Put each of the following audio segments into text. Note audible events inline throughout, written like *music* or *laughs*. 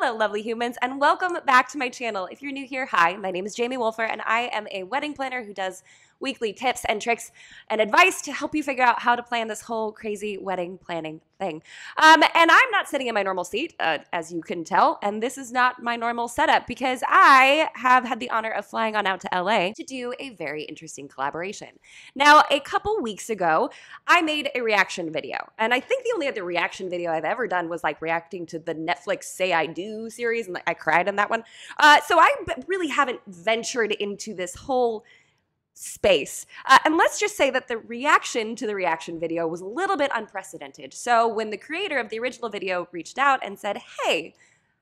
Hello, lovely humans, and welcome back to my channel. If you're new here, hi, my name is Jamie Wolfer, and I am a wedding planner who does weekly tips and tricks and advice to help you figure out how to plan this whole crazy wedding planning thing. Um, and I'm not sitting in my normal seat, uh, as you can tell, and this is not my normal setup because I have had the honor of flying on out to LA to do a very interesting collaboration. Now, a couple weeks ago, I made a reaction video, and I think the only other reaction video I've ever done was like reacting to the Netflix Say I Do series, and I cried in that one. Uh, so I really haven't ventured into this whole space. Uh, and let's just say that the reaction to the reaction video was a little bit unprecedented. So when the creator of the original video reached out and said, hey,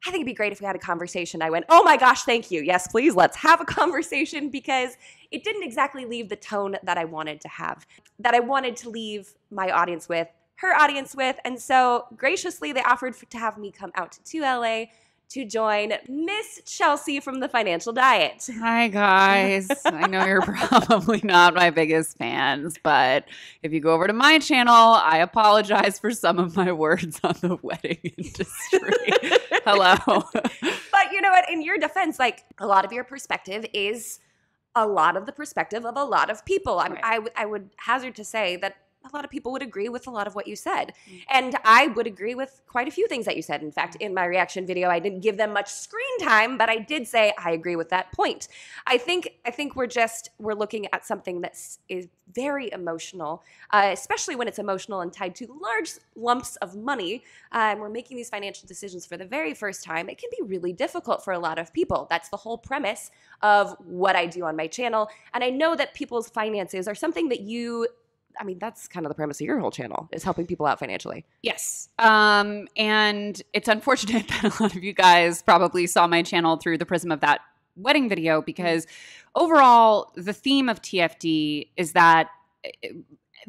I think it'd be great if we had a conversation. I went, oh my gosh, thank you. Yes, please, let's have a *laughs* conversation because it didn't exactly leave the tone that I wanted to have, that I wanted to leave my audience with, her audience with. And so graciously, they offered to have me come out to LA to join Miss Chelsea from the Financial Diet. Hi, guys. I know you're *laughs* probably not my biggest fans, but if you go over to my channel, I apologize for some of my words on the wedding *laughs* industry. Hello. but you know what? In your defense, like a lot of your perspective is a lot of the perspective of a lot of people. Right. I, I would hazard to say that a lot of people would agree with a lot of what you said. Mm. And I would agree with quite a few things that you said. In fact, in my reaction video, I didn't give them much screen time, but I did say I agree with that point. I think I think we're just we're looking at something that is very emotional, uh, especially when it's emotional and tied to large lumps of money. Uh, and we're making these financial decisions for the very first time. It can be really difficult for a lot of people. That's the whole premise of what I do on my channel. And I know that people's finances are something that you I mean, that's kind of the premise of your whole channel is helping people out financially. Yes. Um, and it's unfortunate *laughs* that a lot of you guys probably saw my channel through the prism of that wedding video because overall, the theme of TFD is that eh,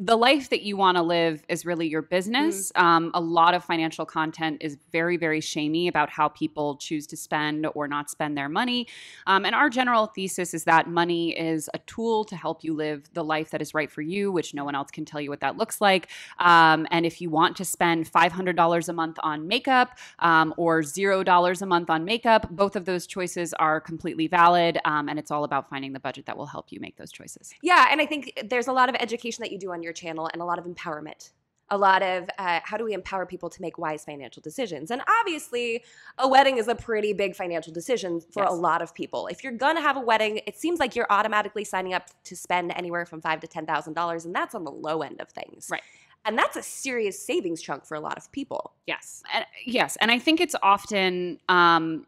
the life that you want to live is really your business. Mm-hmm. Um, a lot of financial content is very, very shamey about how people choose to spend or not spend their money. Um, and our general thesis is that money is a tool to help you live the life that is right for you, which no one else can tell you what that looks like. Um, and if you want to spend $500 a month on makeup um, or $0 a month on makeup, both of those choices are completely valid. Um, and it's all about finding the budget that will help you make those choices. Yeah. And I think there's a lot of education that you do on your your channel and a lot of empowerment. A lot of uh, how do we empower people to make wise financial decisions? And obviously a wedding is a pretty big financial decision for yes. a lot of people. If you're gonna have a wedding it seems like you're automatically signing up to spend anywhere from five to ten thousand dollars and that's on the low end of things. Right. And that's a serious savings chunk for a lot of people. Yes. And, yes. And i think it's often um,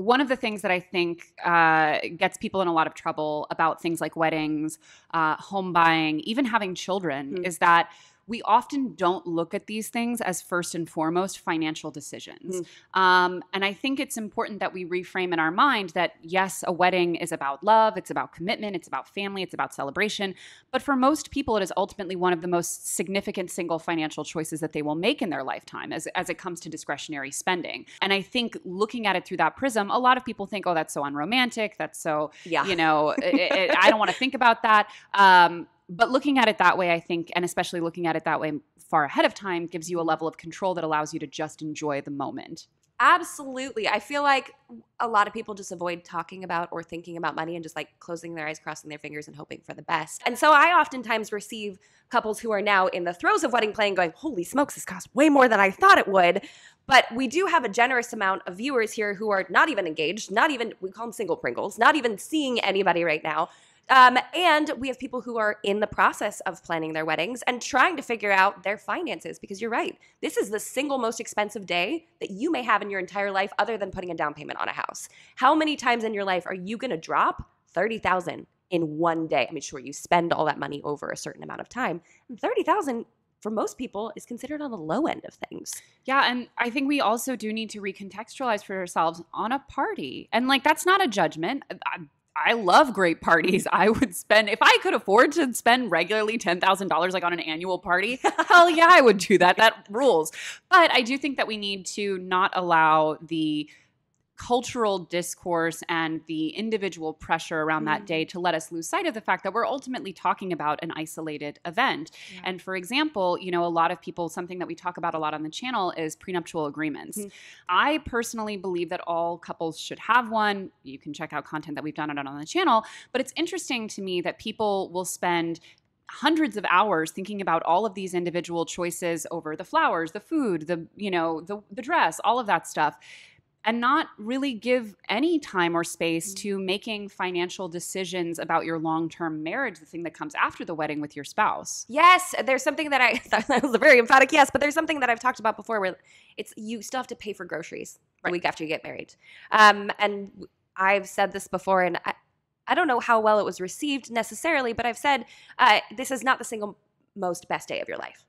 one of the things that I think uh, gets people in a lot of trouble about things like weddings, uh, home buying, even having children mm-hmm. is that we often don't look at these things as first and foremost financial decisions. Mm. Um, and I think it's important that we reframe in our mind that yes, a wedding is about love, it's about commitment, it's about family, it's about celebration. But for most people, it is ultimately one of the most significant single financial choices that they will make in their lifetime as, as it comes to discretionary spending. And I think looking at it through that prism, a lot of people think, oh, that's so unromantic. That's so, yeah. you know, it, it, I don't want to *laughs* think about that. Um, but looking at it that way, I think, and especially looking at it that way far ahead of time, gives you a level of control that allows you to just enjoy the moment. Absolutely. I feel like a lot of people just avoid talking about or thinking about money and just like closing their eyes, crossing their fingers, and hoping for the best. And so I oftentimes receive couples who are now in the throes of wedding planning going, Holy smokes, this costs way more than I thought it would. But we do have a generous amount of viewers here who are not even engaged, not even, we call them single Pringles, not even seeing anybody right now um, and we have people who are in the process of planning their weddings and trying to figure out their finances because you're right. This is the single most expensive day that you may have in your entire life other than putting a down payment on a house. How many times in your life are you going to drop 30,000 in one day? I mean, sure, you spend all that money over a certain amount of time. 30,000 for most people is considered on the low end of things. Yeah, and I think we also do need to recontextualize for ourselves on a party. And like that's not a judgment. I love great parties. I would spend if I could afford to spend regularly ten thousand dollars like on an annual party. hell yeah, I would do that. That rules. But I do think that we need to not allow the cultural discourse and the individual pressure around that day to let us lose sight of the fact that we're ultimately talking about an isolated event. Yeah. And for example, you know, a lot of people, something that we talk about a lot on the channel is prenuptial agreements. Mhm. I personally believe that all couples should have one. You can check out content that we've done it on the channel. But it's interesting to me that people will spend hundreds of hours thinking about all of these individual choices over the flowers, the food, the you know, the the dress, all of that stuff and not really give any time or space Mm. to making financial decisions about your long-term marriage, the thing that comes after the wedding with your spouse. Yes, there's something that I *laughs* that was a very emphatic yes, but there's something that I've talked about before where it's you still have to pay for groceries Right. week after you get married. Um, and i've said this before, and I, I don't know how well it was received necessarily, but I've said uh, this is not the single most best day of your life.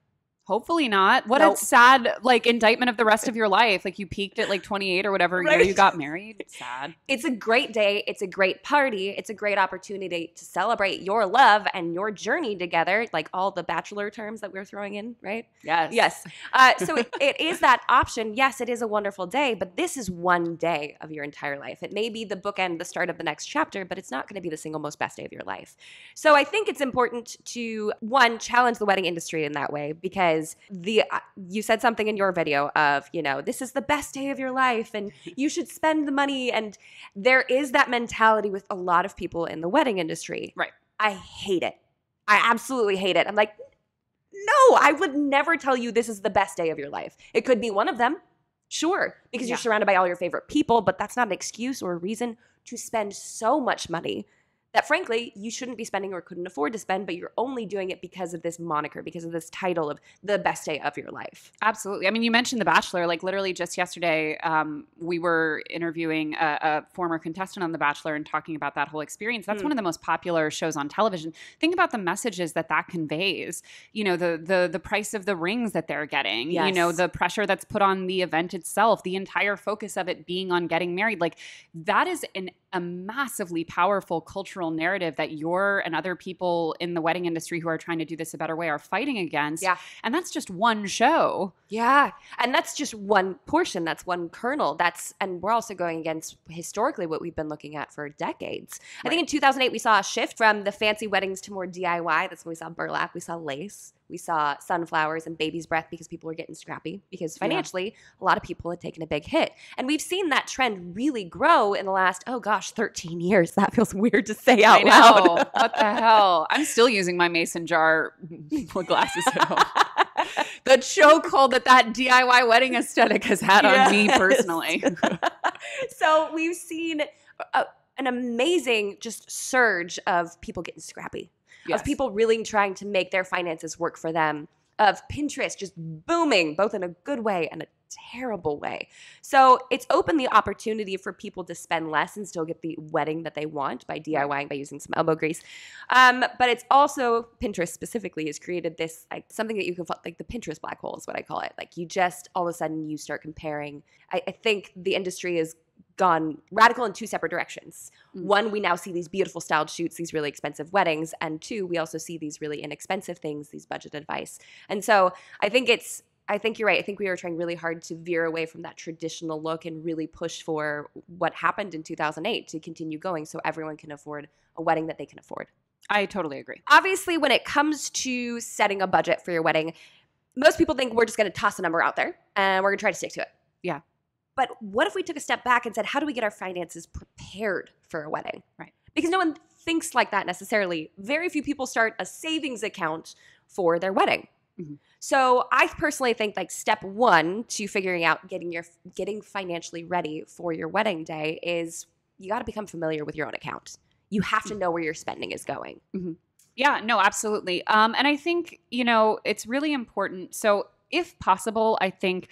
Hopefully not. What Nope. a sad like indictment of the rest of your life. Like you peaked at like 28 or whatever year you got married. Sad. It's a great day. It's a great party. It's a great opportunity to celebrate your love and your journey together, like all the bachelor terms that we're throwing in, right? Yes. Yes. Uh, so it, it is that option. Yes, it is a wonderful day, but this is one day of your entire life. It may be the bookend, the start of the next chapter, but it's not going to be the single most best day of your life. So I think it's important to one challenge the wedding industry in that way because the uh, you said something in your video of you know this is the best day of your life and *laughs* you should spend the money and there is that mentality with a lot of people in the wedding industry. Right. I hate it. I absolutely hate it. I'm like, no, I would never tell you this is the best day of your life. It could be one of them, sure, because Yeah. you're surrounded by all your favorite people, but that's not an excuse or a reason to spend so much money that frankly you shouldn't be spending or couldn't afford to spend, but you're only doing it because of this moniker, because of this title of the best day of your life. Absolutely. I mean, you mentioned The Bachelor. Like, literally, just yesterday, um, we were interviewing a, a former contestant on The Bachelor and talking about that whole experience. That's Mm. one of the most popular shows on television. Think about the messages that that conveys. You know, the the the price of the rings that they're getting. You know, the pressure that's put on the event itself. The entire focus of it being on getting married. Like, that is an a massively powerful cultural narrative that you're and other people in the wedding industry who are trying to do this a better way are fighting against. Yeah. And that's just one show. Yeah. And that's just one portion. That's one kernel. That's, and we're also going against historically what we've been looking at for decades. I think in 2008, we saw a shift from the fancy weddings to more DIY. That's when we saw burlap, we saw lace, we saw sunflowers and baby's breath because people were getting scrappy because Yeah. financially, a lot of people had taken a big hit. And we've seen that trend really grow in the last, oh gosh, 13 years. *laughs* That feels weird to say out loud. what the hell? I'm still using my mason jar *laughs* glasses at home. *laughs* The chokehold that that DIY wedding aesthetic has had on me personally. so we've seen a, an amazing just surge of people getting scrappy, Yes. of people really trying to make their finances work for them, of Pinterest just booming, both in a good way and a terrible way. So it's opened the opportunity for people to spend less and still get the wedding that they want by DIYing by using some elbow grease. Um, but it's also Pinterest specifically has created this like something that you can like the Pinterest black hole is what I call it. Like you just all of a sudden you start comparing. I, I think the industry has gone radical in two separate directions. Mm. One, we now see these beautiful styled shoots, these really expensive weddings, and two, we also see these really inexpensive things, these budget advice. And so I think it's I think you're right. I think we were trying really hard to veer away from that traditional look and really push for what happened in 2008 to continue going so everyone can afford a wedding that they can afford. I totally agree. Obviously, when it comes to setting a budget for your wedding, most people think we're just going to toss a number out there and we're going to try to stick to it. Yeah. But what if we took a step back and said, how do we get our finances prepared for a wedding? Right. Because no one thinks like that necessarily. Very few people start a savings account for their wedding. Mhm. So I personally think like step one to figuring out getting your getting financially ready for your wedding day is you got to become familiar with your own account. You have to know where your spending is going. Yeah, no, absolutely. Um, and I think, you know, it's really important. So, if possible, I think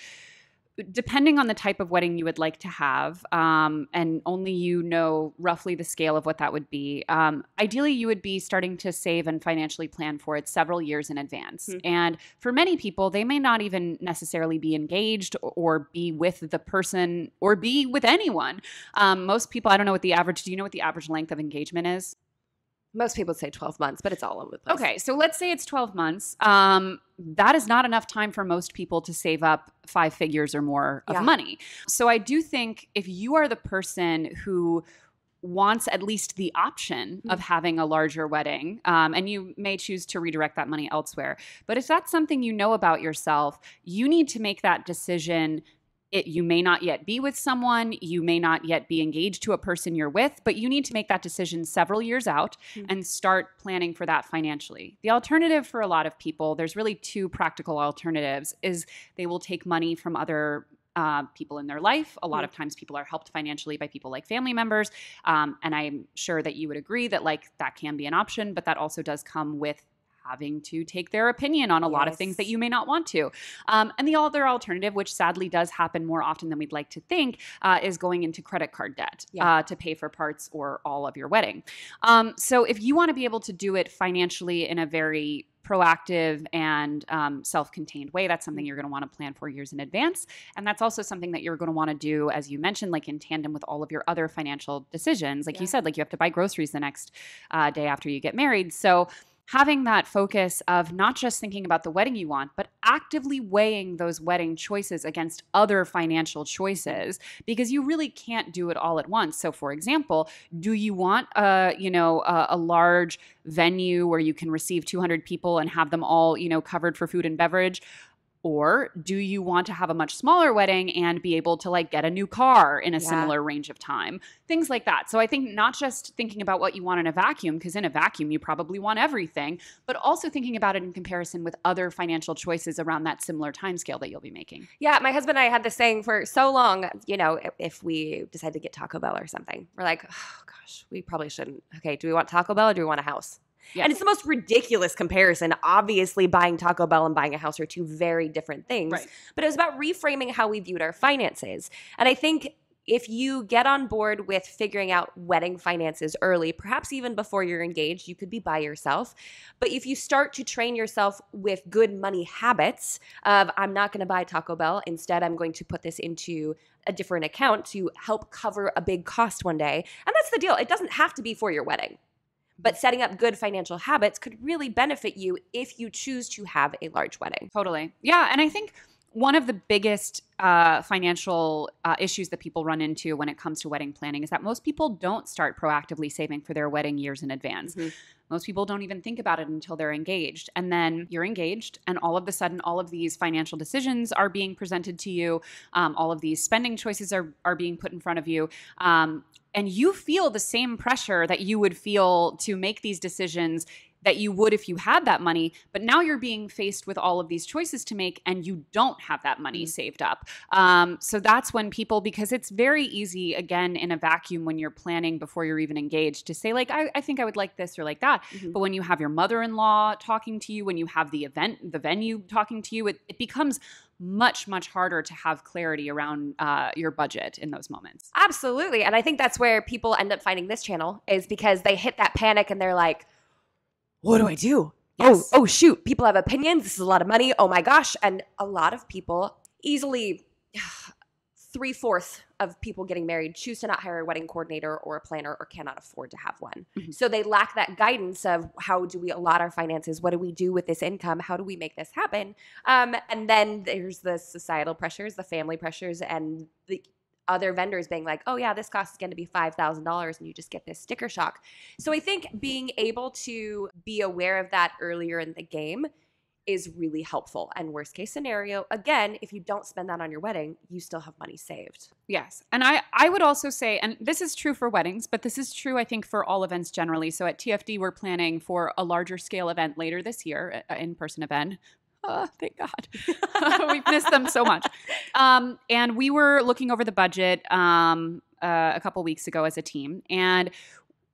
depending on the type of wedding you would like to have, um, and only you know roughly the scale of what that would be, um, ideally you would be starting to save and financially plan for it several years in advance. Hmm. And for many people, they may not even necessarily be engaged or, or be with the person or be with anyone. Um, most people, I don't know what the average, do you know what the average length of engagement is? Most people say 12 months, but it's all over the place. Okay, so let's say it's 12 months. Um, that is not enough time for most people to save up five figures or more of Yeah. money. So I do think if you are the person who wants at least the option of having a larger wedding, um, and you may choose to redirect that money elsewhere. But if that's something you know about yourself, you need to make that decision it, you may not yet be with someone, you may not yet be engaged to a person you're with, but you need to make that decision several years out Mhm. and start planning for that financially. The alternative for a lot of people, there's really two practical alternatives is they will take money from other uh, people in their life. A lot Mhm. of times people are helped financially by people like family members. Um, and I'm sure that you would agree that like that can be an option, but that also does come with having to take their opinion on a lot of things that you may not want to. Um, and the other alternative, which sadly does happen more often than we'd like to think, uh, is going into credit card debt Yeah. uh, to pay for parts or all of your wedding. Um, so if you want to be able to do it financially in a very proactive and um, self-contained way that's something you're going to want to plan for years in advance and that's also something that you're going to want to do as you mentioned like in tandem with all of your other financial decisions like Yeah. you said like you have to buy groceries the next uh, day after you get married so having that focus of not just thinking about the wedding you want, but actively weighing those wedding choices against other financial choices because you really can't do it all at once. So for example, do you want a, you know, a, a large venue where you can receive 200 people and have them all, you know, covered for food and beverage? Or do you want to have a much smaller wedding and be able to like get a new car in a Yeah. similar range of time? Things like that. So I think not just thinking about what you want in a vacuum, because in a vacuum you probably want everything, but also thinking about it in comparison with other financial choices around that similar time scale that you'll be making. Yeah, my husband and I had this saying for so long, you know, if, if we decide to get Taco Bell or something, we're like, oh gosh, we probably shouldn't. Okay, do we want Taco Bell or do we want a house? Yes. And it's the most ridiculous comparison. Obviously, buying Taco Bell and buying a house are two very different things. Right. But it was about reframing how we viewed our finances. And I think if you get on board with figuring out wedding finances early, perhaps even before you're engaged, you could be by yourself. But if you start to train yourself with good money habits of I'm not going to buy Taco Bell, instead I'm going to put this into a different account to help cover a big cost one day. And that's the deal. It doesn't have to be for your wedding. But setting up good financial habits could really benefit you if you choose to have a large wedding. Totally. Yeah. And I think one of the biggest uh, financial uh, issues that people run into when it comes to wedding planning is that most people don't start proactively saving for their wedding years in advance. Mhm. Most people don't even think about it until they're engaged. And then you're engaged, and all of a sudden, all of these financial decisions are being presented to you. Um, all of these spending choices are, are being put in front of you. Um, and you feel the same pressure that you would feel to make these decisions that you would if you had that money. But now you're being faced with all of these choices to make, and you don't have that money Mhm. saved up. Um, so that's when people, because it's very easy, again, in a vacuum when you're planning before you're even engaged, to say, like, I, I think I would like this or like that. Mhm. But when you have your mother in law talking to you, when you have the event, the venue talking to you, it, it becomes much, much harder to have clarity around uh, your budget in those moments. Absolutely. And I think that's where people end up finding this channel is because they hit that panic and they're like, what do I do? Yes. Oh, oh, shoot. People have opinions. This is a lot of money. Oh my gosh. And a lot of people, easily three fourths of people getting married, choose to not hire a wedding coordinator or a planner or cannot afford to have one. Mhm. So they lack that guidance of how do we allot our finances? What do we do with this income? How do we make this happen? Um, and then there's the societal pressures, the family pressures, and the other vendors being like, oh, yeah, this cost is going to be $5,000 and you just get this sticker shock. So I think being able to be aware of that earlier in the game is really helpful. And worst case scenario, again, if you don't spend that on your wedding, you still have money saved. Yes. And I, I would also say, and this is true for weddings, but this is true, I think, for all events generally. So at TFD, we're planning for a larger scale event later this year, in person event. Oh, *laughs* thank God. *laughs* We've missed them so much. Um, and we were looking over the budget um, uh, a couple weeks ago as a team. And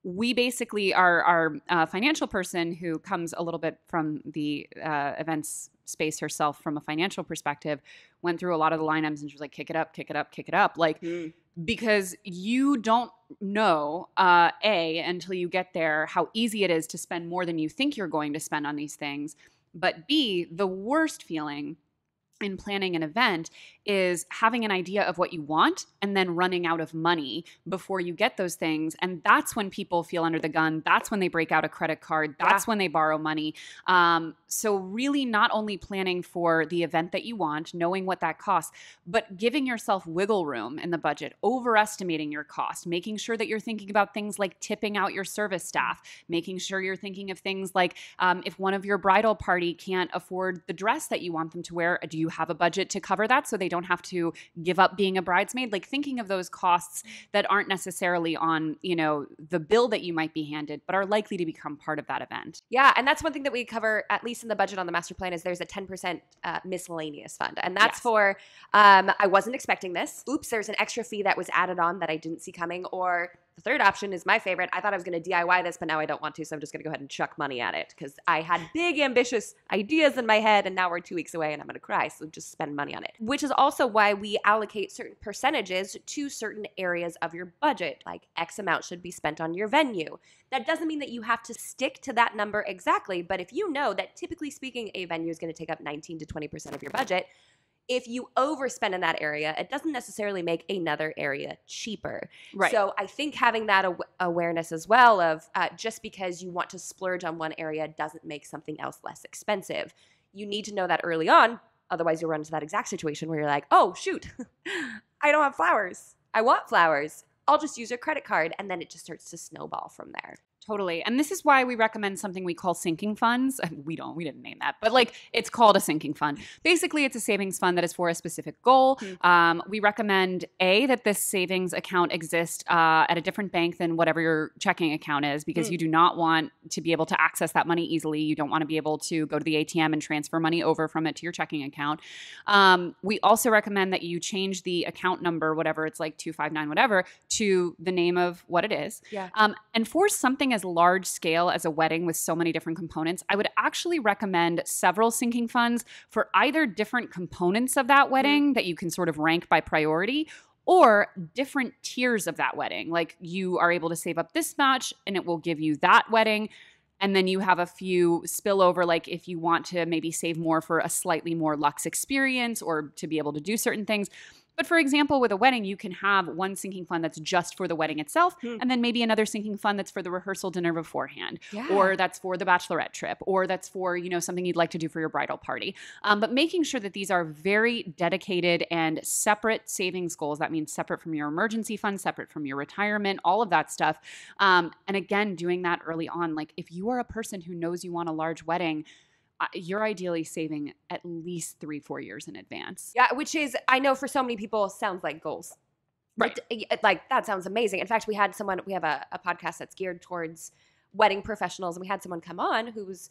we basically, our, our uh, financial person who comes a little bit from the uh, events space herself from a financial perspective, went through a lot of the line items and she was like, kick it up, kick it up, kick it up. Like, because you don't know uh, a until you get there how easy it is to spend more than you think you're going to spend on these things but b the worst feeling in planning an event is having an idea of what you want and then running out of money before you get those things. And that's when people feel under the gun. That's when they break out a credit card. That's Yeah. when they borrow money. Um, so, really, not only planning for the event that you want, knowing what that costs, but giving yourself wiggle room in the budget, overestimating your cost, making sure that you're thinking about things like tipping out your service staff, making sure you're thinking of things like um, if one of your bridal party can't afford the dress that you want them to wear, do you have a budget to cover that so they don't have to give up being a bridesmaid? Like thinking of those costs that aren't necessarily on, you know, the bill that you might be handed, but are likely to become part of that event. Yeah, and that's one thing that we cover, at least in the budget on the master plan, is there's a 10% uh, miscellaneous fund. And that's Yes. for, um, I wasn't expecting this. Oops, there's an extra fee that was added on that I didn't see coming. Or the third option is my favorite. I thought I was going to DIY this, but now I don't want to. So I'm just going to go ahead and chuck money at it because I had big, ambitious ideas in my head. And now we're two weeks away and I'm going to cry. So just spend money on it. Which is also why we allocate certain percentages to certain areas of your budget. Like X amount should be spent on your venue. That doesn't mean that you have to stick to that number exactly, but if you know that typically speaking, a venue is going to take up 19 to 20% of your budget, if you overspend in that area, it doesn't necessarily make another area cheaper. Right. So I think having that aw- awareness as well of uh, just because you want to splurge on one area doesn't make something else less expensive. You need to know that early on. Otherwise, you'll run into that exact situation where you're like, oh, shoot, *laughs* I don't have flowers. I want flowers. I'll just use a credit card. And then it just starts to snowball from there. Totally. And this is why we recommend something we call sinking funds. *laughs* We don't, we didn't name that, but like it's called a sinking fund. Basically, it's a savings fund that is for a specific goal. Hmm. Um, we recommend A, that this savings account exist uh, at a different bank than whatever your checking account is, because Hmm. you do not want to be able to access that money easily. You don't want to be able to go to the ATM and transfer money over from it to your checking account. Um, we also recommend that you change the account number, whatever it's like 259, whatever, to the name of what it is. Yeah. Um, and for something as large scale as a wedding with so many different components, I would actually recommend several sinking funds for either different components of that mm-hmm. wedding that you can sort of rank by priority. Or different tiers of that wedding. Like you are able to save up this much and it will give you that wedding. And then you have a few spillover, like if you want to maybe save more for a slightly more luxe experience or to be able to do certain things. But for example, with a wedding, you can have one sinking fund that's just for the wedding itself, Hmm. and then maybe another sinking fund that's for the rehearsal dinner beforehand, Yeah. or that's for the bachelorette trip, or that's for you know something you'd like to do for your bridal party. Um, but making sure that these are very dedicated and separate savings goals. That means separate from your emergency fund, separate from your retirement, all of that stuff. Um, and again, doing that early on. Like if you are a person who knows you want a large wedding. You're ideally saving at least three, four years in advance. Yeah, which is I know for so many people sounds like goals. Right. It- it- like that sounds amazing. In fact, we had someone we have a, a podcast that's geared towards wedding professionals, and we had someone come on who's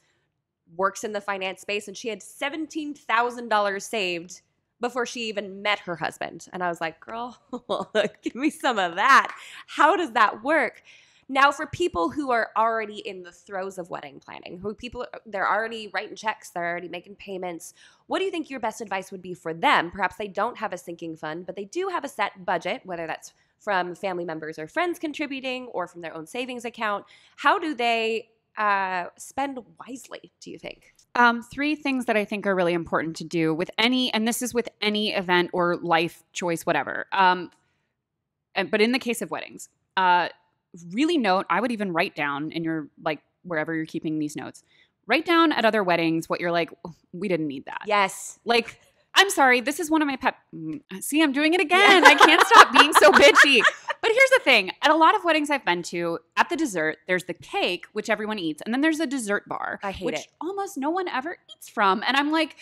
works in the finance space, and she had seventeen thousand dollars saved before she even met her husband. And I was like, girl, *laughs* give me some of that. How does that work? Now, for people who are already in the throes of wedding planning, who people they're already writing checks, they're already making payments, what do you think your best advice would be for them? Perhaps they don't have a sinking fund, but they do have a set budget, whether that's from family members or friends contributing or from their own savings account. How do they uh, spend wisely, do you think? Um, three things that I think are really important to do with any, and this is with any event or life choice, whatever. Um, and, but in the case of weddings, uh, really note, I would even write down in your, like, wherever you're keeping these notes, write down at other weddings what you're like, "Oh, we didn't need that. Yes. Like, *laughs* I'm sorry, this is one of my pet. mm, See, I'm doing it again. I can't stop being so *laughs* bitchy. But here's the thing at a lot of weddings I've been to, at the dessert, there's the cake, which everyone eats, and then there's a dessert bar, I hate which it. almost no one ever eats from. And I'm like,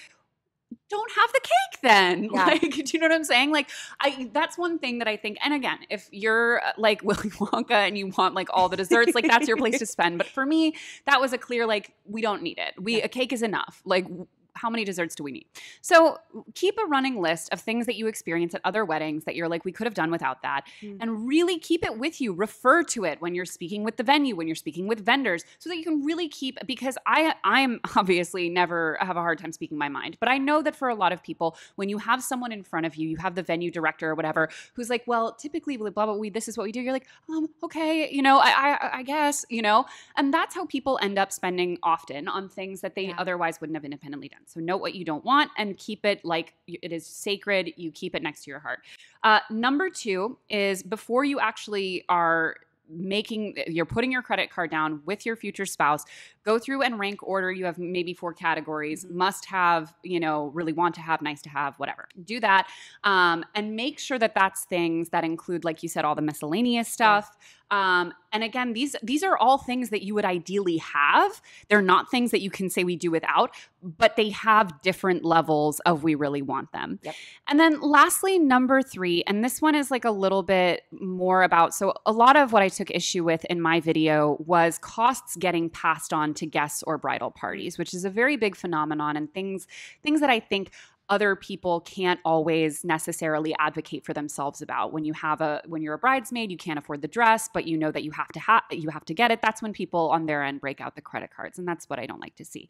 don't have the cake then. *laughs* Yeah. Like, do you know what I'm saying? Like, I that's one thing that I think. And again, if you're uh, like *laughs* Willy Wonka and you want like all the desserts, like that's your place to spend. But for me, that was a clear like we don't need it. We Yeah. a cake is enough. Like. How many desserts do we need? So keep a running list of things that you experience at other weddings that you're like, we could have done without that. Mm. And really keep it with you. Refer to it when you're speaking with the venue, when you're speaking with vendors, so that you can really keep because I I'm *laughs* obviously never have a hard time speaking my mind. But I know that for a lot of people, when you have someone in front of you, you have the venue director or whatever, who's like, well, typically blah blah blah, we this is what we do. You're like, um, okay, you know, I I, I guess, you know, and that's how people end up spending often on things that they Yeah. otherwise wouldn't have independently done. So note what you don't want and keep it like it is sacred. You keep it next to your heart. Uh, number two is before you actually are making you're putting your credit card down with your future spouse go through and rank order. You have maybe four categories mm-hmm. must have you know really want to have nice to have whatever. Do that um, and make sure that that's things that include like you said all the miscellaneous stuff. Um, and again these these are all things that you would ideally have. They're not things that you can say we do without but they have different levels of we really want them. Yep. and then lastly number three and this one is like a little bit more about so a lot of what i took issue with in my video was costs getting passed on to guests or bridal parties, which is a very big phenomenon and things things that I think other people can't always necessarily advocate for themselves about. When you have a when you're a bridesmaid you can't afford the dress but you know that you have to have you have to get it. That's when people on their end break out the credit cards and that's what I don't like to see.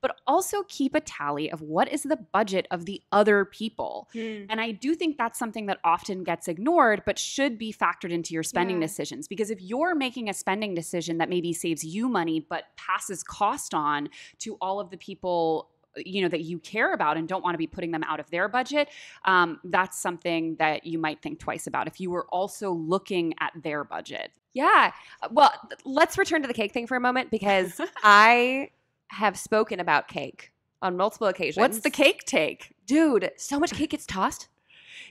But also keep a tally of what is the budget of the other people. Mm. and I do think that's something that often gets ignored but should be factored into your spending yeah. decisions. Because if you're making a spending decision that maybe saves you money but passes cost on to all of the people you know that you care about and don't want to be putting them out of their budget um, that's something that you might think twice about if you were also looking at their budget yeah uh, well let's return to the cake thing for a moment because *laughs* i have spoken about cake on multiple occasions what's the cake take dude so much cake gets tossed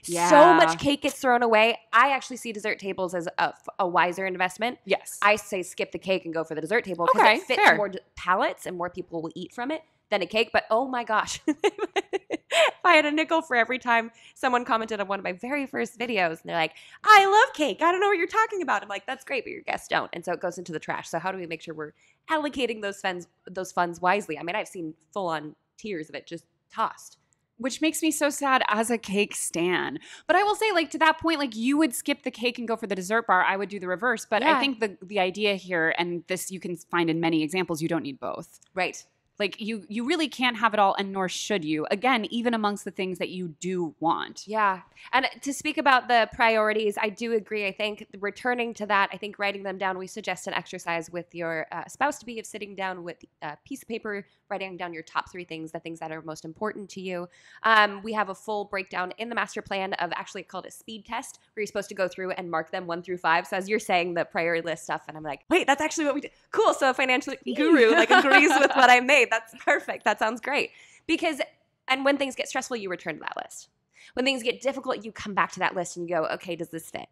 yeah. So much cake gets thrown away. I actually see dessert tables as a, a, wiser investment. Yes. I say skip the cake and go for the dessert table because okay, it fits fair. more palates and more people will eat from it than a cake. But oh my gosh, *laughs* if I had a nickel for every time someone commented on one of my very first videos and they're like, I love cake. I don't know what you're talking about. I'm like, that's great, but your guests don't. And so it goes into the trash. So how do we make sure we're allocating those funds those funds wisely? I mean, I've seen full on tiers of it just tossed which makes me so sad as a cake stan. But I will say, like to that point, like you would skip the cake and go for the dessert bar. I would do the reverse. But yeah. I think the the idea here, and this you can find in many examples, you don't need both. Right. Like you you really can't have it all and nor should you. Again, even amongst the things that you do want. Yeah. And to speak about the priorities, I do agree. I think returning to that, I think writing them down, we suggest an exercise with your uh, spouse to be of sitting down with a piece of paper, writing down your top three things, the things that are most important to you. Um, we have a full breakdown in the master plan of actually called a speed test where you're supposed to go through and mark them one through five. So as you're saying the priority list stuff, and I'm like, wait, that's actually what we did. Cool. So a financial *laughs* guru like agrees with what I made. That's *laughs* perfect. That sounds great. Because, and when things get stressful, you return to that list. When things get difficult, you come back to that list and you go, okay, does this fit?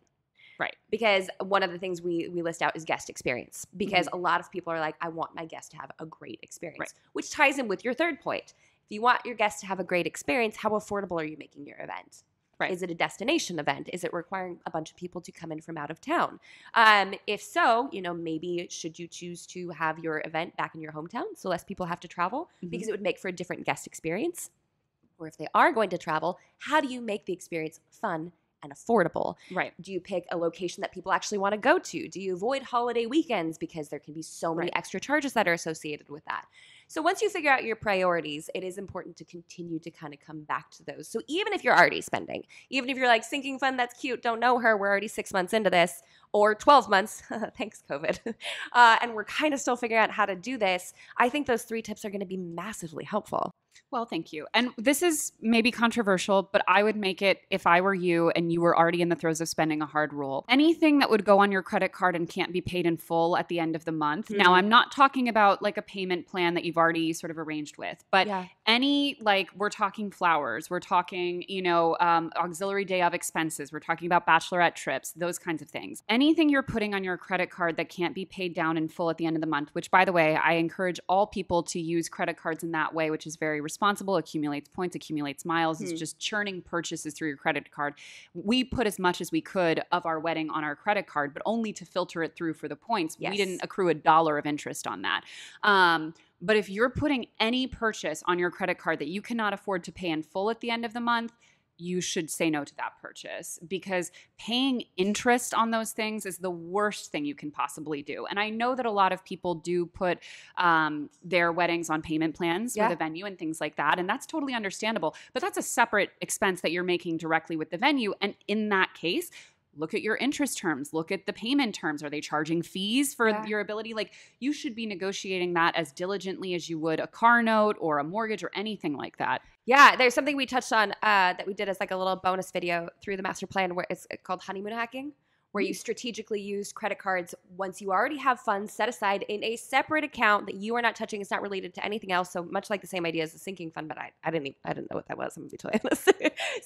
Right. Because one of the things we we list out is guest experience. Because mm-hmm. a lot of people are like, I want my guest to have a great experience, right. which ties in with your third point. If you want your guests to have a great experience, how affordable are you making your event? Right. Is it a destination event? Is it requiring a bunch of people to come in from out of town? Um, if so, you know, maybe should you choose to have your event back in your hometown so less people have to travel mm-hmm. because it would make for a different guest experience? Or if they are going to travel, how do you make the experience fun and affordable. Right. Do you pick a location that people actually want to go to? Do you avoid holiday weekends because there can be so many right. extra charges that are associated with that? So once you figure out your priorities, it is important to continue to kind of come back to those. So even if you're already spending, even if you're like sinking fund, that's cute, don't know her, we're already six months into this, or 12 months, *laughs* thanks COVID, *laughs* uh, and we're kind of still figuring out how to do this, I think those three tips are going to be massively helpful. Well, thank you. And this is maybe controversial, but I would make it if I were you and you were already in the throes of spending a hard rule. Anything that would go on your credit card and can't be paid in full at the end of the month. Mm-hmm. Now, I'm not talking about like a payment plan that you've already sort of arranged with, but yeah. any like we're talking flowers, we're talking, you know, um, auxiliary day of expenses, we're talking about bachelorette trips, those kinds of things. Anything you're putting on your credit card that can't be paid down in full at the end of the month, which by the way, I encourage all people to use credit cards in that way, which is very responsible accumulates points, accumulates miles. Hmm. It's just churning purchases through your credit card. We put as much as we could of our wedding on our credit card, but only to filter it through for the points. Yes. We didn't accrue a dollar of interest on that. Um, but if you're putting any purchase on your credit card that you cannot afford to pay in full at the end of the month, you should say no to that purchase because paying interest on those things is the worst thing you can possibly do. And I know that a lot of people do put um, their weddings on payment plans yeah. with a venue and things like that. And that's totally understandable. But that's a separate expense that you're making directly with the venue. And in that case, look at your interest terms, look at the payment terms. Are they charging fees for Yeah. your ability? Like you should be negotiating that as diligently as you would a car note or a mortgage or anything like that. Yeah, there's something we touched on uh, that we did as like a little bonus video through the master plan where it's called honeymoon hacking, where you strategically use credit cards once you already have funds set aside in a separate account that you are not touching. It's not related to anything else. So much like the same idea as the sinking fund, but I, I didn't even, I didn't know what that was. I'm gonna be totally *laughs* honest.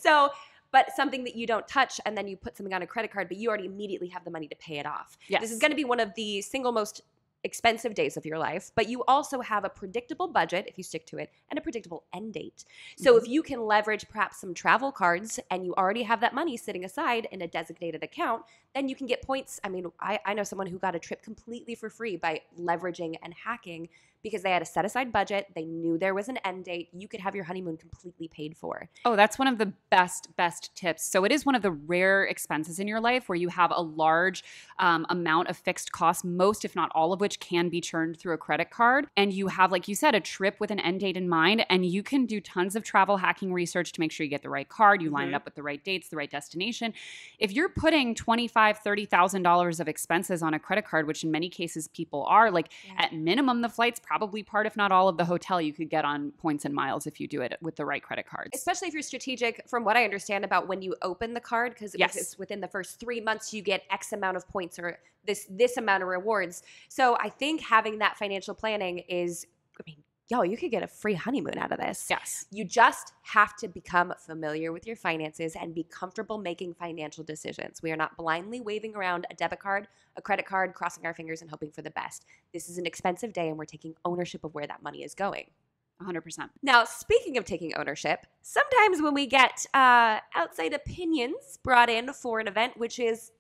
so, but something that you don't touch, and then you put something on a credit card, but you already immediately have the money to pay it off. Yes. This is going to be one of the single most expensive days of your life, but you also have a predictable budget if you stick to it and a predictable end date. So mm-hmm. if you can leverage perhaps some travel cards and you already have that money sitting aside in a designated account, then you can get points. I mean, I, I know someone who got a trip completely for free by leveraging and hacking because they had a set aside budget. They knew there was an end date. You could have your honeymoon completely paid for. Oh, that's one of the best, best tips. So it is one of the rare expenses in your life where you have a large um, amount of fixed costs, most, if not all of which can be churned through a credit card. And you have, like you said, a trip with an end date in mind. And you can do tons of travel hacking research to make sure you get the right card, you line Mhm. it up with the right dates, the right destination. If you're putting $25,000, $30,000 of expenses on a credit card, which in many cases people are, like at minimum, the flight's probably part, if not all, of the hotel you could get on points and miles if you do it with the right credit cards. especially if you're strategic from what i understand about when you open the card because Yes. it's within the first three months you get x amount of points or this this amount of rewards so i think having that financial planning is i mean yo you could get a free honeymoon out of this yes. you just have to become familiar with your finances and be comfortable making financial decisions. We are not blindly waving around a debit card, a credit card, crossing our fingers and hoping for the best. This is an expensive day and we're taking ownership of where that money is going. 100%. Now, speaking of taking ownership, sometimes when we get uh, outside opinions brought in for an event, which is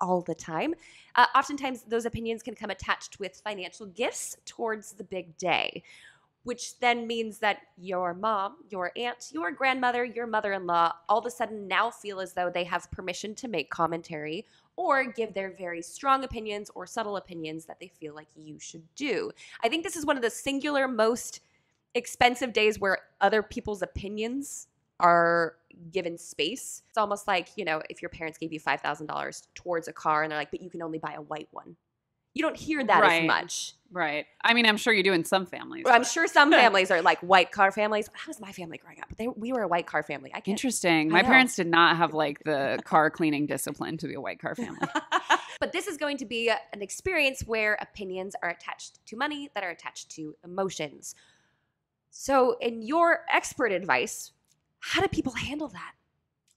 all the time, uh, oftentimes those opinions can come attached with financial gifts towards the big day, which then means that your mom, your aunt, your grandmother, your mother in law all of a sudden now feel as though they have permission to make commentary or give their very strong opinions or subtle opinions that they feel like you should do. I think this is one of the singular most expensive days where other people's opinions are given space. It's almost like, you know, if your parents gave you $5,000 towards a car and they're like, but you can only buy a white one. You don't hear that Right. as much. Right. I mean, I'm sure you do in some families. Well, I'm sure some *laughs* families are like white car families. How was my family growing up? They, we were a white car family. I can't. Interesting. I My know. parents did not have *laughs* like the car cleaning discipline to be a white car family. *laughs* but this is going to be a- an experience where opinions are attached to money that are attached to emotions. So, in your expert advice, how do people handle that?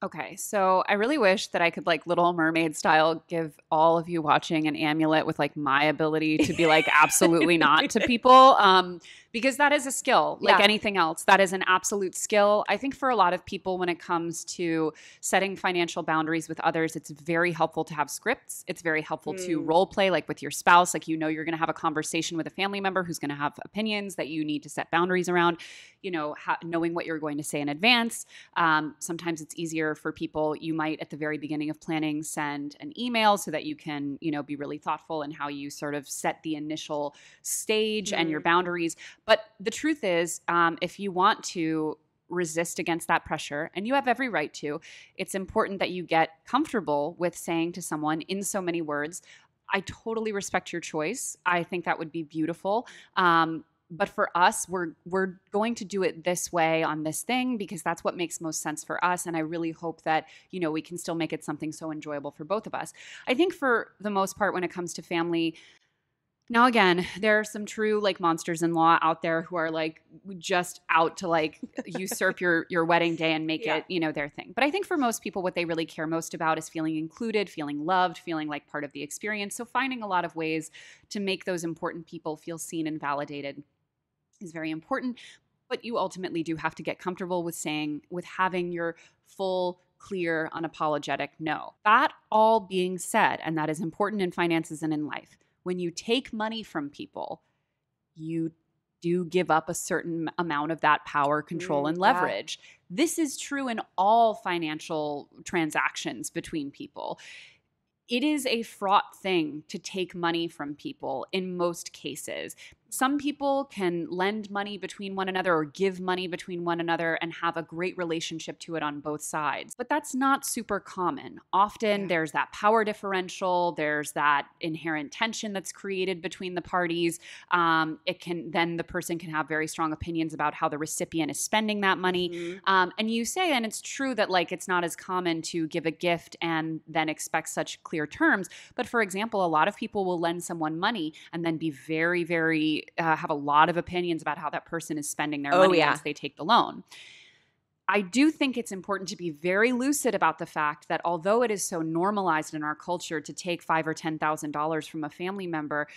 Okay, so I really wish that I could like Little Mermaid style give all of you watching an amulet with like my ability to be like absolutely not to *laughs* people. Um because that is a skill like Yeah. anything else that is an absolute skill. I think for a lot of people when it comes to setting financial boundaries with others it's very helpful to have scripts. It's very helpful to Mm. role play like with your spouse like you know you're going to have a conversation with a family member who's going to have opinions that you need to set boundaries around, you know, ha- knowing what you're going to say in advance. Um, sometimes it's easier for people. You might, at the very beginning of planning, send an email so that you can, you know, be really thoughtful in how you sort of set the initial stage and your boundaries. But the truth is, um, if you want to resist against that pressure, and you have every right to, it's important that you get comfortable with saying to someone in so many words, I totally respect your choice. I think that would be beautiful. Um, but for us we're we're going to do it this way on this thing because that's what makes most sense for us and i really hope that you know we can still make it something so enjoyable for both of us i think for the most part when it comes to family now again there are some true like monsters in law out there who are like just out to like usurp your your wedding day and make Yeah. it you know their thing. But i think for most people what they really care most about is feeling included feeling loved feeling like part of the experience. So finding a lot of ways to make those important people feel seen and validated is very important. But you ultimately do have to get comfortable with saying with having your full clear unapologetic no. That all being said and that is important in finances and in life when you take money from people you do give up a certain amount of that power control Mm, and yeah. leverage this is true in all financial transactions between people it is a fraught thing to take money from people in most cases. Some people can lend money between one another or give money between one another and have a great relationship to it on both sides. But that's not super common. Often Yeah. there's that power differential, there's that inherent tension that's created between the parties. Um, it can then the person can have very strong opinions about how the recipient is spending that money. Mhm. Um, and you say, and it's true that like it's not as common to give a gift and then expect such clear terms. But for example, a lot of people will lend someone money and then be very, very uh, have a lot of opinions about how that person is spending their Oh, money yeah. once they take the loan. I do think it's important to be very lucid about the fact that although it is so normalized in our culture to take five or ten thousand dollars from a family member,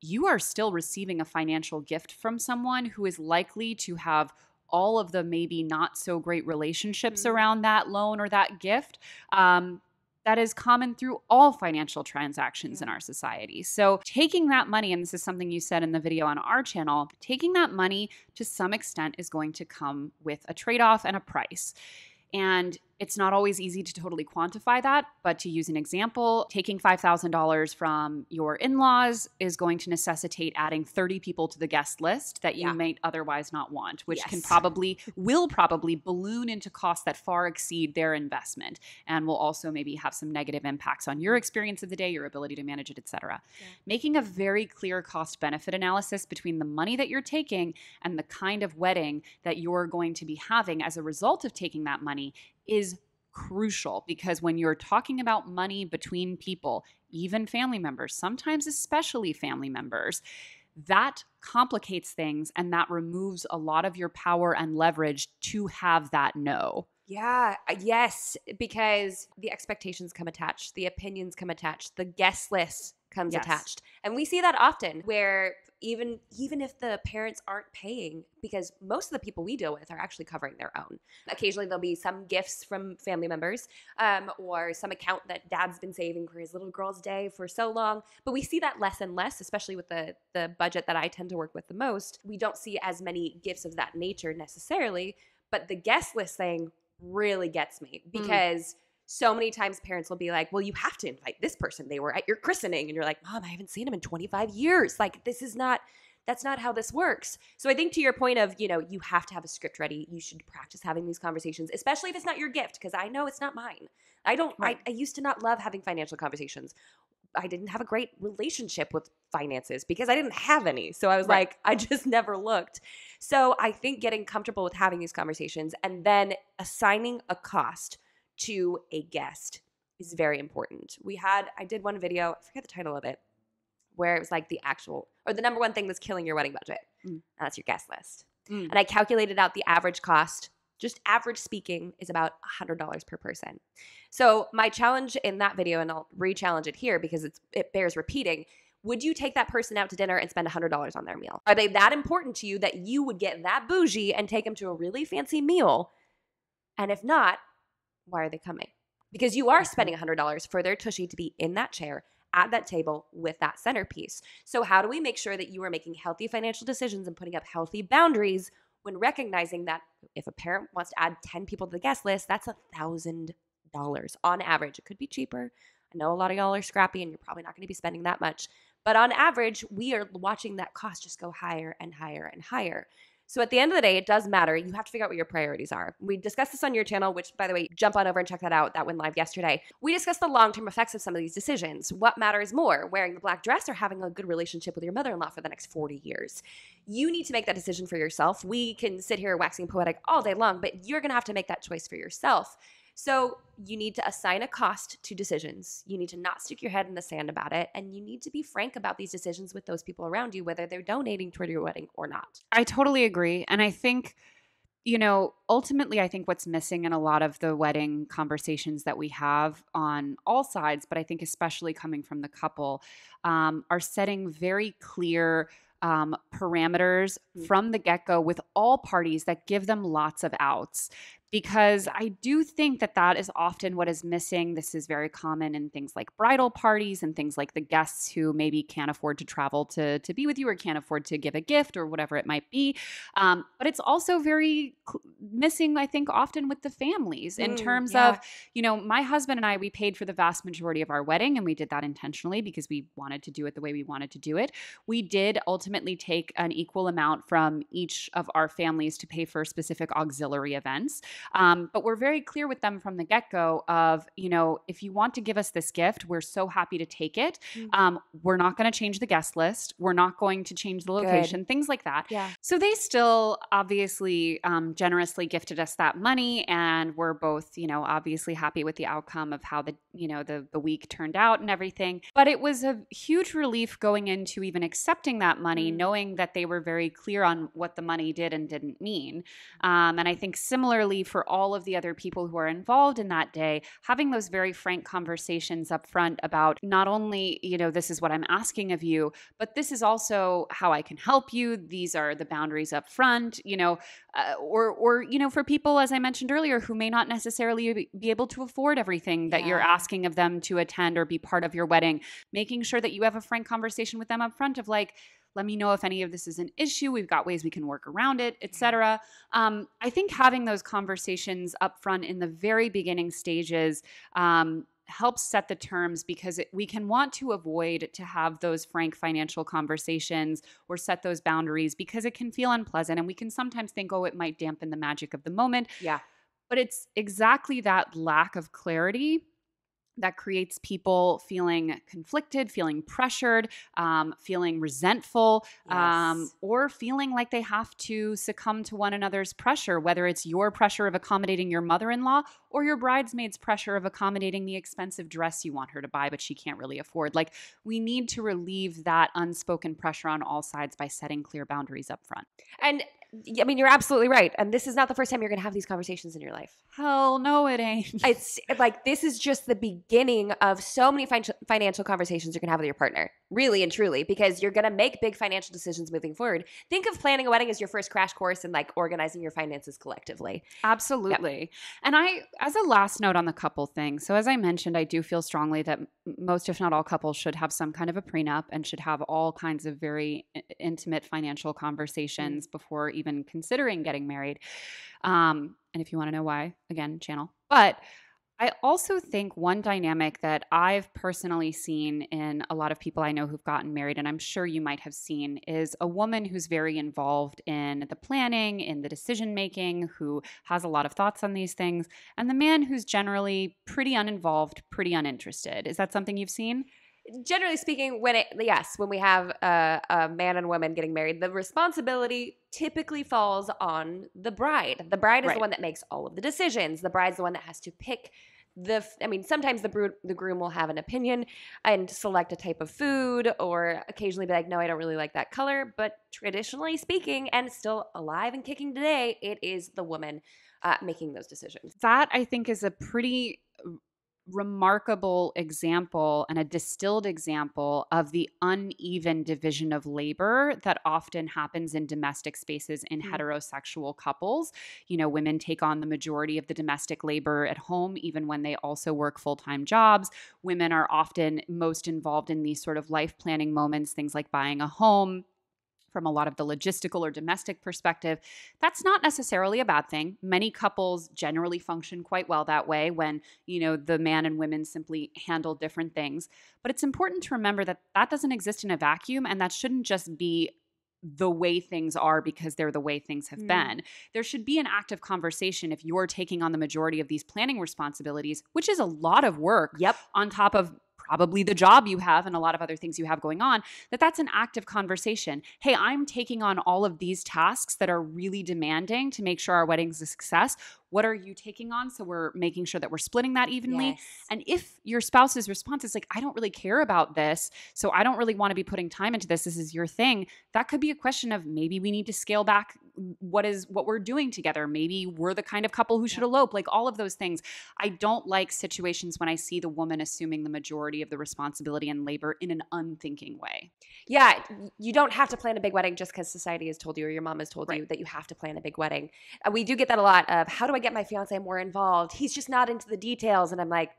you are still receiving a financial gift from someone who is likely to have all of the maybe not so great relationships Mhm. around that loan or that gift. Um, that is common through all financial transactions in our society. So, taking that money, and this is something you said in the video on our channel, taking that money to some extent is going to come with a trade off and a price. And it's not always easy to totally quantify that, but to use an example, taking $5,000 from your in laws is going to necessitate adding 30 people to the guest list that you Yeah. might otherwise not want, which can probably, will probably balloon into costs that far exceed their investment and will also maybe have some negative impacts on your experience of the day, your ability to manage it, et cetera. Yeah. Making a very clear cost benefit analysis between the money that you're taking and the kind of wedding that you're going to be having as a result of taking that money is crucial because when you're talking about money between people, even family members, sometimes especially family members, that complicates things and that removes a lot of your power and leverage to have that no. Yeah, uh, yes, because the expectations come attached, the opinions come attached, the guest list comes Yes. attached. And we see that often where even even if the parents aren't paying because most of the people we deal with are actually covering their own. Occasionally there'll be some gifts from family members um, or some account that dad's been saving for his little girl's day for so long, but we see that less and less especially with the the budget that I tend to work with the most. We don't see as many gifts of that nature necessarily, but the guest list thing really gets me because so many times parents will be like, Well, you have to invite this person. They were at your christening. And you're like, Mom, I haven't seen him in 25 years. Like, this is not. That's not how this works. So I think to your point of, you know, you have to have a script ready. You should practice having these conversations, especially if it's not your gift, because I know it's not mine. I don't Right. I, I used to not love having financial conversations. I didn't have a great relationship with finances because I didn't have any. So I was Right. like, I just *laughs* never looked. So I think getting comfortable with having these conversations and then assigning a cost to a guest is very important. We had, I did one video, I forget the title of it, where it was like the actual, or the number one thing that's killing your wedding budget. Mm. And that's your guest list. Mm. And I calculated out the average cost, just average speaking, is about $100 per person. So my challenge in that video, and I'll re-challenge it here because it's it bears repeating. Would you take that person out to dinner and spend $100 on their meal? Are they that important to you that you would get that bougie and take them to a really fancy meal? And if not, why are they coming? Because you are spending mm-hmm. $100 for their tushy to be in that chair at that table with that centerpiece. So, how do we make sure that you are making healthy financial decisions and putting up healthy boundaries when recognizing that if a parent wants to add 10 people to the guest list, that's a $1,000 on average. It could be cheaper. I know a lot of y'all are scrappy and you're probably not going to be spending that much. But on average, we are watching that cost just go higher and higher and higher. So at the end of the day, it does matter. You have to figure out what your priorities are. We discussed this on your channel, which, by the way, jump on over and check that out. That went live yesterday. We discussed the long term effects of some of these decisions. What matters more, wearing the black dress or having a good relationship with your mother in law for the next 40 years? You need to make that decision for yourself. We can sit here waxing poetic all day long, but you're going to have to make that choice for yourself. So you need to assign a cost to decisions. You need to not stick your head in the sand about it. And you need to be frank about these decisions with those people around you, whether they're donating toward your wedding or not. I totally agree. And I think, you know, ultimately, I think what's missing in a lot of the wedding conversations that we have on all sides, but I think especially coming from the couple, um, are setting very clear um, parameters Mm. from the get go with all parties that give them lots of outs. Because I do think that that is often what is missing. This is very common in things like bridal parties and things like the guests who maybe can't afford to travel to, to be with you or can't afford to give a gift or whatever it might be. Um, but it's also very cl- missing, I think, often with the families in Mm, terms yeah. of, you know, my husband and I, we paid for the vast majority of our wedding and we did that intentionally because we wanted to do it the way we wanted to do it. We did ultimately take an equal amount from each of our families to pay for specific auxiliary events. Um, but we're very clear with them from the get go of, you know, if you want to give us this gift, we're so happy to take it. Mm. Um, we're not going to change the guest list. We're not going to change the location, things like that. Yeah. So they still obviously um, generously gifted us that money, and we're both, you know, obviously happy with the outcome of how the, you know, the the week turned out and everything. But it was a huge relief going into even accepting that money, Mm. knowing that they were very clear on what the money did and didn't mean. Um, and I think similarly for all of the other people who are involved in that day, having those very frank conversations up front about not only, you know, this is what I'm asking of you, but this is also how I can help you. These are the boundaries up front, you know, uh, or, or, you know, for people, as I mentioned earlier, who may not necessarily be- be able to afford everything that you're asking of them to attend or be part of your wedding, making sure that you have a frank conversation with them up front of like, let me know if any of this is an issue. We've got ways we can work around it, etc. Um, I think having those conversations up front in the very beginning stages um, helps set the terms because it, we can want to avoid to have those frank financial conversations or set those boundaries because it can feel unpleasant and we can sometimes think, oh, it might dampen the magic of the moment. Yeah. But it's exactly that lack of clarity that creates people feeling conflicted, feeling pressured, um, feeling resentful, um, or feeling like they have to succumb to one another's pressure, whether it's your pressure of accommodating your mother in law or your bridesmaid's pressure of accommodating the expensive dress you want her to buy, but she can't really afford. Like, we need to relieve that unspoken pressure on all sides by setting clear boundaries up front. And I mean, you're absolutely right. And this is not the first time you're going to have these conversations in your life. Hell no, it ain't. *laughs* It's like this is just the beginning of so many fin- financial conversations you're going to have with your partner, really and truly, because you're going to make big financial decisions moving forward. Think of planning a wedding as your first crash course in like organizing your finances collectively. Absolutely. And I, as a last note on the couple thing, so as I mentioned, I do feel strongly that most, if not all, couples should have some kind of a prenup and should have all kinds of very intimate financial conversations before even considering getting married. Um, and if you want to know why, again, channel. But I also think one dynamic that I've personally seen in a lot of people I know who've gotten married, and I'm sure you might have seen, is a woman who's very involved in the planning, in the decision making, who has a lot of thoughts on these things, and the man who's generally pretty uninvolved, pretty uninterested. Is that something you've seen? Generally speaking, when it yes, when we have a, a man and woman getting married, the responsibility typically falls on the bride. The bride is Right. the one that makes all of the decisions. The bride's the one that has to pick the. i mean, sometimes the bru- the groom will have an opinion and select a type of food, or occasionally be like, "No, I don't really like that color." But traditionally speaking, and still alive and kicking today, it is the woman uh, making those decisions. that I think is a pretty remarkable example and a distilled example of the uneven division of labor that often happens in domestic spaces in Mm. heterosexual couples. You know, women take on the majority of the domestic labor at home, even when they also work full time jobs. Women are often most involved in these sort of life planning moments, things like buying a home from a lot of the logistical or domestic perspective. That's not necessarily a bad thing. Many couples generally function quite well that way when, you know, the man and women simply handle different things. But it's important to remember that that doesn't exist in a vacuum and that shouldn't just be the way things are because they're the way things have Mm. been. There should be an active conversation if you're taking on the majority of these planning responsibilities, which is a lot of work Yep. on top of probably the job you have and a lot of other things you have going on that that's an active conversation. Hey i'm taking on all of these tasks that are really demanding to make sure our wedding's a success what are you taking on so we're making sure that we're splitting that evenly Yes. and if your spouse's response is like, I don't really care about this, so I don't really want to be putting time into this, this is your thing, that could be a question of maybe we need to scale back what is what we're doing together. Maybe we're the kind of couple who should elope, like all of those things. I don't like situations when I see the woman assuming the majority of the responsibility and labor in an unthinking way. Yeah, you don't have to plan a big wedding just because society has told you or your mom has told you that you have to plan a big wedding. Uh, we do get that a lot of how do I get my fiance more involved. He's just not into the details. And I'm like,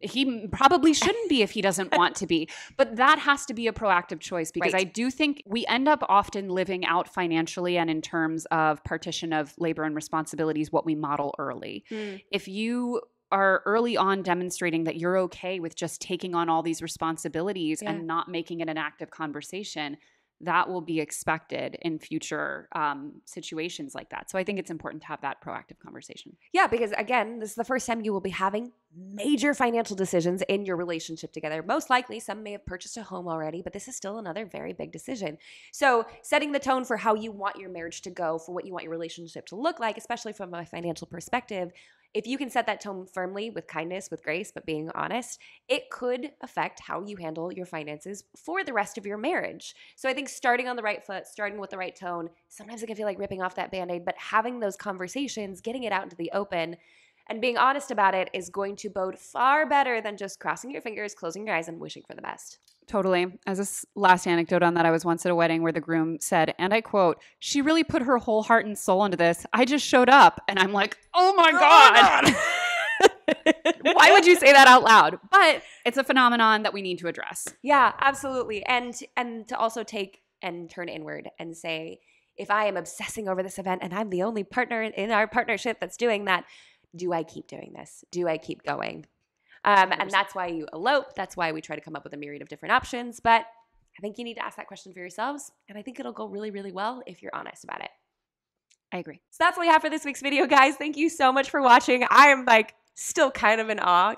he probably shouldn't be if he doesn't want to be. But that has to be a proactive choice because Right. I do think we end up often living out financially and in terms of partition of labor and responsibilities what we model early. Mm. If you are early on demonstrating that you're okay with just taking on all these responsibilities Yeah. and not making it an active conversation, that will be expected in future um, situations like that. So I think it's important to have that proactive conversation. Yeah, because again, this is the first time you will be having major financial decisions in your relationship together. Most likely, some may have purchased a home already, but this is still another very big decision. So, setting the tone for how you want your marriage to go, for what you want your relationship to look like, especially from a financial perspective, if you can set that tone firmly with kindness, with grace, but being honest, it could affect how you handle your finances for the rest of your marriage. So I think starting on the right foot, starting with the right tone, sometimes it can feel like ripping off that band aid, but having those conversations, getting it out into the open, and being honest about it is going to bode far better than just crossing your fingers, closing your eyes, and wishing for the best. Totally. As a s- last anecdote on that, I was once at a wedding where the groom said, and I quote, she really put her whole heart and soul into this. I just showed up. And I'm like, oh my oh God. *laughs* Why would you say that out loud? But it's a phenomenon that we need to address. Yeah, absolutely. And and to also take and turn inward and say, if I am obsessing over this event and I'm the only partner in our partnership that's doing that, do I keep doing this? Do I keep going? Um, and that's why you elope. That's why we try to come up with a myriad of different options. But I think you need to ask that question for yourselves. And I think it'll go really, really well if you're honest about it. I agree. So that's what we have for this week's video, guys. Thank you so much for watching. I am like still kind of in awe.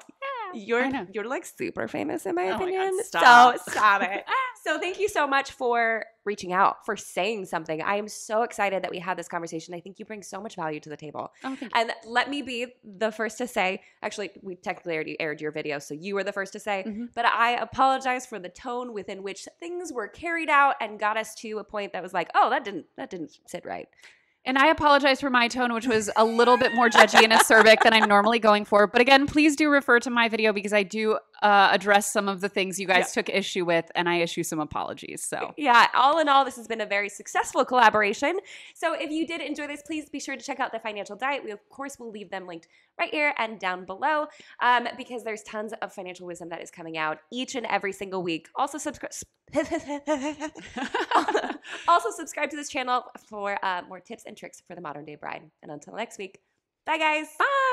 Yeah, You're you're like super famous in my Oh my God, opinion. stop. So stop it. *laughs* so thank you so much for reaching out, for saying something. I am so excited that we had this conversation. I think you bring so much value to the table. Oh. And let me be the first to say, actually, we technically already aired your video, so you were the first to say, Mhm. but I apologize for the tone within which things were carried out and got us to a point that was like, oh, that didn't that didn't sit right. And I apologize for my tone, which was a little bit more judgy and acerbic than I'm normally going for. But again, please do refer to my video because I do uh, address some of the things you guys took issue with, and I issue some apologies. So Yeah, all in all, this has been a very successful collaboration. So if you did enjoy this, please be sure to check out the financial diet. We, of course, will leave them linked right here and down below um, because there's tons of financial wisdom that is coming out each and every single week. Also, subscribe. *laughs* also, subscribe to this channel for uh, more tips and tricks for the modern day bride. And until next week, bye, guys. bye.